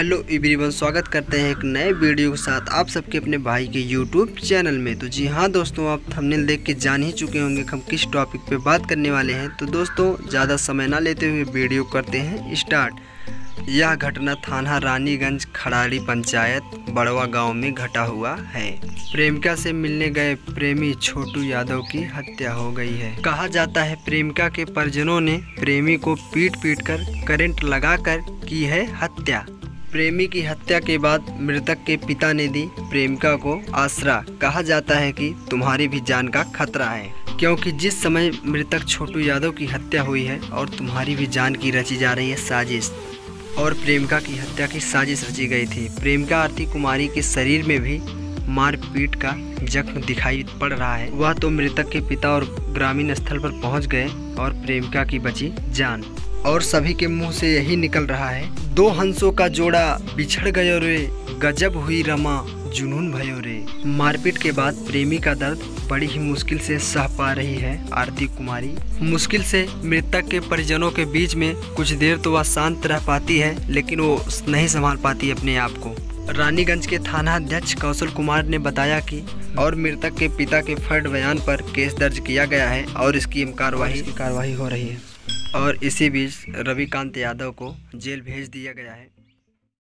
Hello everyone, स्वागत करते हैं एक नए वीडियो के साथ आप सबके अपने भाई के यूट्यूब चैनल में। तो जी हाँ दोस्तों, आप थंबनेल देख के जान ही चुके होंगे हम किस टॉपिक पे बात करने वाले हैं। तो दोस्तों, ज़्यादा समय ना लेते हुए वीडियो करते हैं स्टार्ट यह घटना थाना रानीगंज खड़ाड़ी पंचायत, बड़वा गाँव में घटा हुआ है। प्रेमिका से मिलने गए प्रेमी छोटू यादव की हत्या हो गई है। कहा जाता है प्रेमिका के परिजनों ने प्रेमी को पीट पीट कर करंट लगाकर की है हत्या। प्रेमी की हत्या के बाद मृतक के पिता ने दी प्रेमिका को आसरा। कहा जाता है कि तुम्हारी भी जान का खतरा है, क्योंकि जिस समय मृतक छोटू यादव की हत्या हुई है और तुम्हारी भी जान की रची जा रही है साजिश, और प्रेमिका की हत्या की साजिश रची गई थी। प्रेमिका आरती कुमारी के शरीर में भी मारपीट का जख्म दिखाई पड़ रहा है। वह तो मृतक के पिता और ग्रामीण स्थल पर पहुँच गए और प्रेमिका की बची जान। और सभी के मुँह से यही निकल रहा है। दो हंसों का जोड़ा बिछड़ गयो रे, गजब हुई रमा, जुनून भयो रे। मारपीट के बाद प्रेमी का दर्द बड़ी ही मुश्किल से सह पा रही है आरती कुमारी। मुश्किल से मृतक के परिजनों के बीच में कुछ देर तो वह शांत रह पाती है, लेकिन वो नहीं संभाल पाती अपने आप को। रानीगंज के थाना अध्यक्ष कौशल कुमार ने बताया कि और मृतक के पिता के फर्ड बयान पर केस दर्ज किया गया है और इसकी कार्रवाई कार्रवाई हो रही है। और इसी बीच रविकांत यादव को जेल भेज दिया गया है।